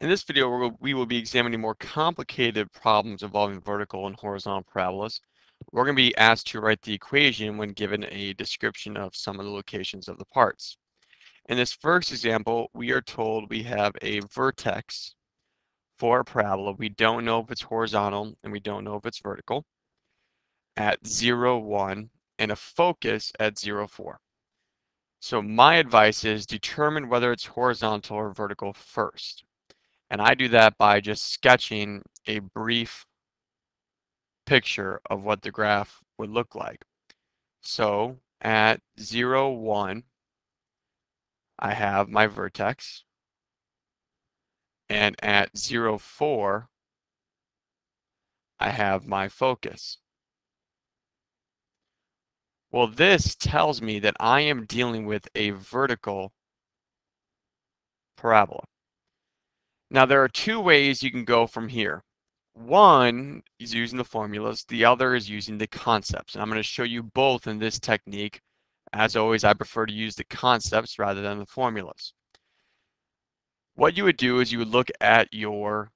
In this video, we will be examining more complicated problems involving vertical and horizontal parabolas. We're going to be asked to write the equation when given a description of some of the locations of the parts. In this first example, we are told we have a vertex for a parabola. We don't know if it's horizontal and we don't know if it's vertical at 0, 1 and a focus at 0, 4. So my advice is determine whether it's horizontal or vertical first. And I do that by just sketching a brief picture of what the graph would look like. So at 0, 1, I have my vertex. And at 0, 4, I have my focus. Well, this tells me that I am dealing with a vertical parabola. Now there are two ways you can go from here. One is using the formulas, the other is using the concepts. And I'm going to show you both in this technique. As always, I prefer to use the concepts rather than the formulas. What you would do is you would look at your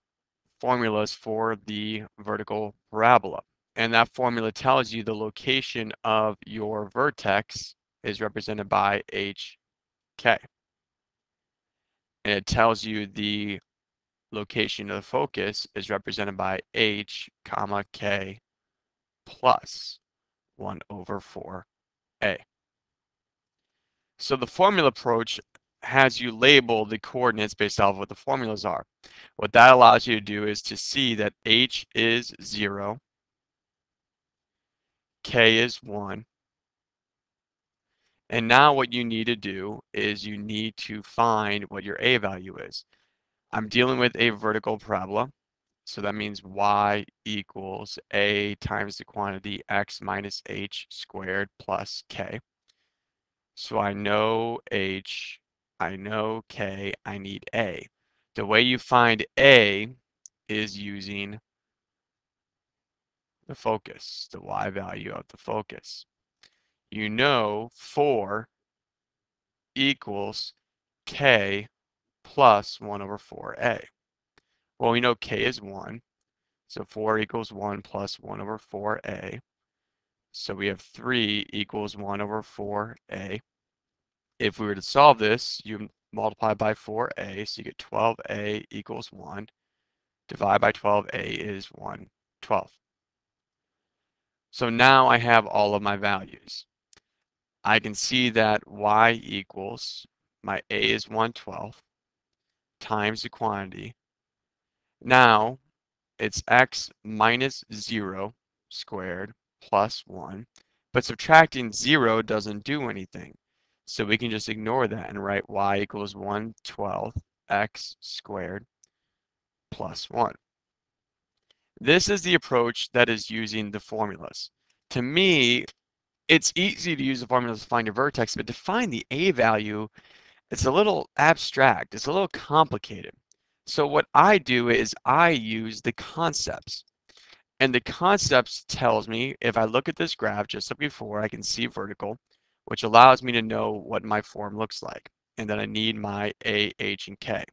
formulas for the vertical parabola. And that formula tells you the location of your vertex is represented by HK. And it tells you the location of the focus is represented by h comma k plus 1 over 4a. So the formula approach has you label the coordinates based off of what the formulas are. What that allows you to do is to see that h is 0, k is 1, and now what you need to do is you need to find what your a value is. I'm dealing with a vertical parabola. So that means y equals a times the quantity x minus h squared plus k. So I know h, I know k, I need a. The way you find a is using the focus, the y value of the focus. You know 4 equals k plus 1 over 4a. Well, we know k is 1, so 4 equals 1 plus 1 over 4a. So we have 3 equals 1 over 4a. If we were to solve this, you multiply by 4a, so you get 12a equals 1. Divide by 12a is 1 12. So now I have all of my values. I can see that y equals, my a is 1 12 times the quantity. Now it's x minus 0 squared plus 1, but subtracting 0 doesn't do anything. So we can just ignore that and write y equals 1 12 x squared plus 1. This is the approach that is using the formulas. To me, it's easy to use the formulas to find your vertex, but to find the a value it's a little abstract, it's a little complicated. So what I do is I use the concepts. And the concepts tells me if I look at this graph just like before, I can see vertical, which allows me to know what my form looks like. And then I need my A, H, and K.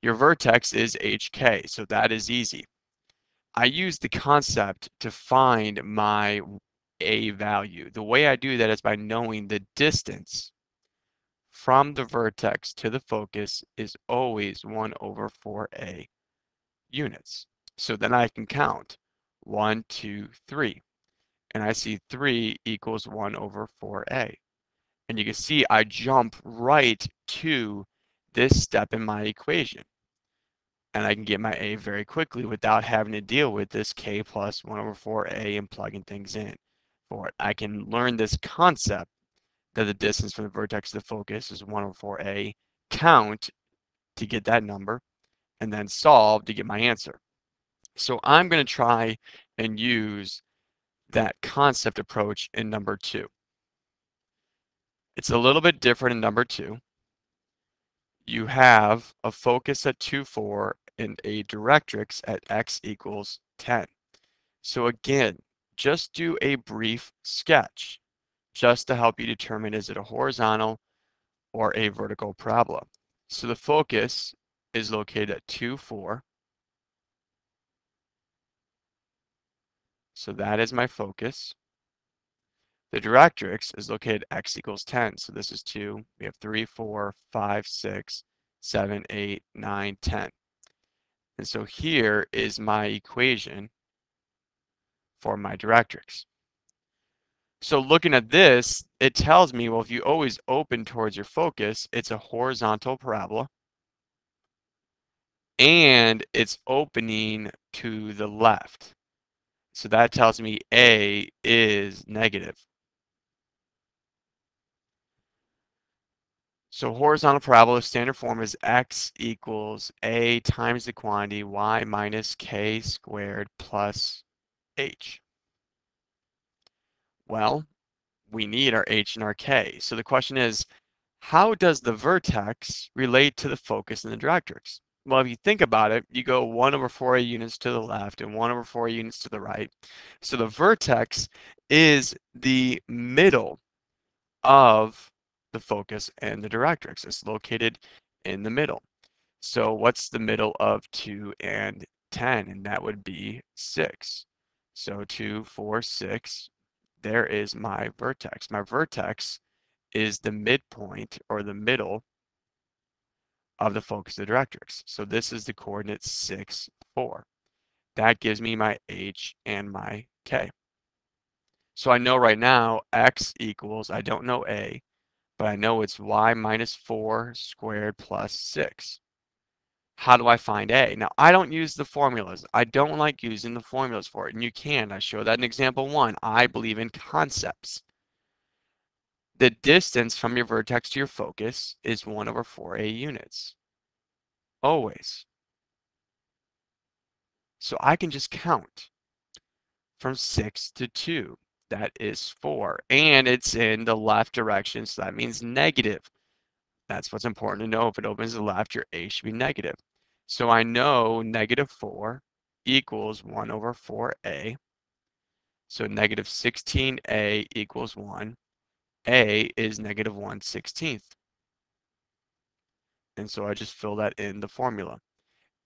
Your vertex is HK, so that is easy. I use the concept to find my A value. The way I do that is by knowing the distance from the vertex to the focus is always 1 over 4a units. So then I can count 1, 2, 3. And I see 3 equals 1 over 4a. And you can see I jump right to this step in my equation. And I can get my a very quickly without having to deal with this k plus 1 over 4a and plugging things in for it. I can learn this concept that the distance from the vertex to the focus is 1 over 4a, count to get that number, and then solve to get my answer. So I'm going to try and use that concept approach in number two. It's a little bit different in number two. You have a focus at 2, 4 and a directrix at x equals 10. So again, just do a brief sketch just to help you determine is it a horizontal or a vertical parabola. So the focus is located at 2, 4. So that is my focus. The directrix is located x equals 10. So this is 2. We have 3, 4, 5, 6, 7, 8, 9, 10. And so here is my equation for my directrix. So looking at this, it tells me, well, if you always open towards your focus, it's a horizontal parabola. And it's opening to the left. So that tells me A is negative. So horizontal parabola standard form is x equals a times the quantity y minus k squared plus h. Well, we need our h and our k. So the question is, how does the vertex relate to the focus and the directrix? Well, if you think about it, you go 1 over 4a units to the left and 1 over 4 units to the right. So the vertex is the middle of the focus and the directrix. It's located in the middle. So what's the middle of 2 and 10? And that would be 6. So 2, 4, 6. There is my vertex. My vertex is the midpoint or the middle of the focus of the directrix. So this is the coordinate 6, 4. That gives me my h and my k. So I know right now x equals, I don't know a, but I know it's y minus 4 squared plus 6. How do I find a? Now, I don't use the formulas. I don't like using the formulas for it, and you can. I show that in example 1. I believe in concepts. The distance from your vertex to your focus is 1 over 4a units. Always. So I can just count from 6 to 2 that is 4. And it's in the left direction, so that means negative. That's what's important to know. If it opens to the left, your A should be negative. So I know negative 4 equals 1 over 4A. So negative 16A equals 1. A is negative 1 16th. And so I just fill that in the formula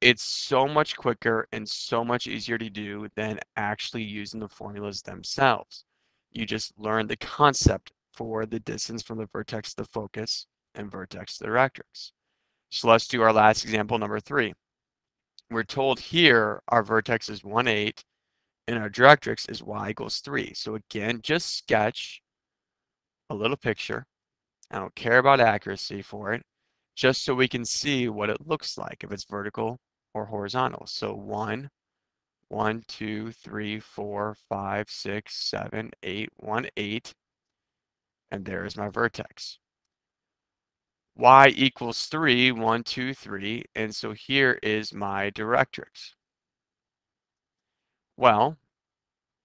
it's so much quicker and so much easier to do than actually using the formulas themselves you just learn the concept for the distance from the vertex to the focus and vertex to the directrix. So let's do our last example, number three. We're told here our vertex is 1, 8, and our directrix is y equals 3. So again, just sketch a little picture. I don't care about accuracy for it, just so we can see what it looks like if it's vertical or horizontal. So 1, 1, 2, 3, 4, 5, 6, 7, 8, 1, 8. And there is my vertex. Y equals 3, 1, 2, 3. And so here is my directrix. Well,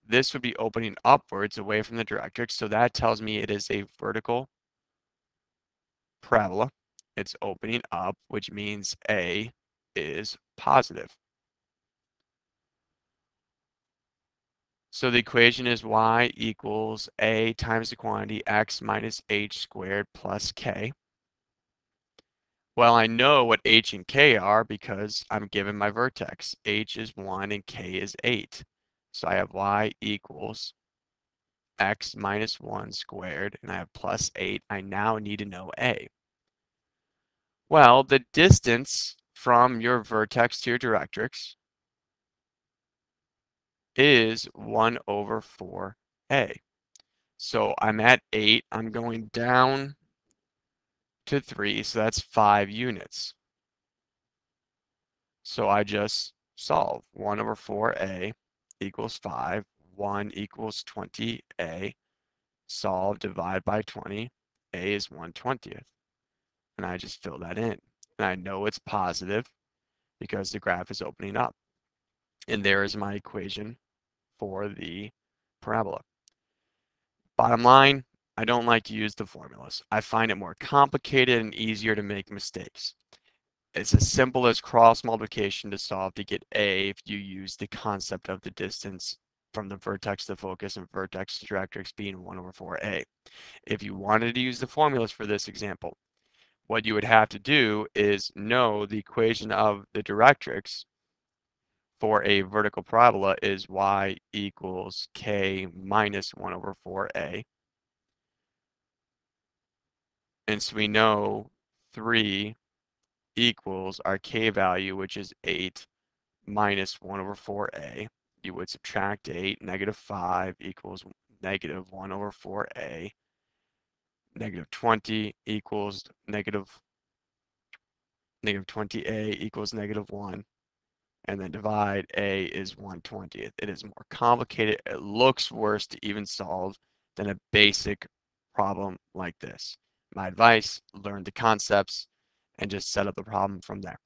this would be opening upwards away from the directrix. So that tells me it is a vertical parabola. It's opening up, which means A is positive. So the equation is y equals a times the quantity x minus h squared plus k. Well, I know what h and k are because I'm given my vertex. h is 1 and k is 8. So I have y equals x minus 1 squared, and I have plus 8. I now need to know a. Well, the distance from your vertex to your directrix is 1 over 4a. So I'm at 8. I'm going down to 3, so that's 5 units. So I just solve 1 over 4a equals 5. 1 equals 20a. Solve, divide by 20. a is 1 20th. And I just fill that in. And I know it's positive because the graph is opening up. And there is my equation for the parabola. Bottom line, I don't like to use the formulas. I find it more complicated and easier to make mistakes. It's as simple as cross multiplication to solve to get A if you use the concept of the distance from the vertex to focus and vertex to directrix being 1 over 4A. If you wanted to use the formulas for this example, what you would have to do is know the equation of the directrix for a vertical parabola is y equals k minus 1 over 4a. And so we know 3 equals our k value, which is 8, minus 1 over 4a. You would subtract 8, negative 5 equals negative 1 over 4a. Negative 20 equals negative, negative 20a equals negative 1 and then divide A is 120. It is more complicated. It looks worse to even solve than a basic problem like this. My advice, learn the concepts and just set up the problem from there.